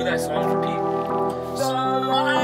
do that song for Pete. So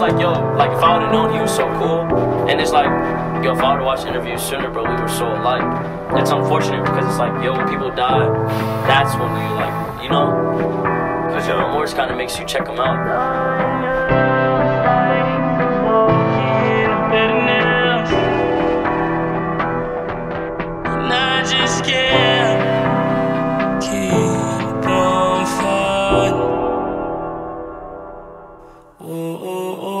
it's like, yo, like if I would have known he was so cool, and it's like, yo, if I would have watched interviews sooner, bro, we were so alike. It's unfortunate because it's like, yo, when people die, that's when you like, you know, because your remorse kind of makes you check them out. oh, oh, oh.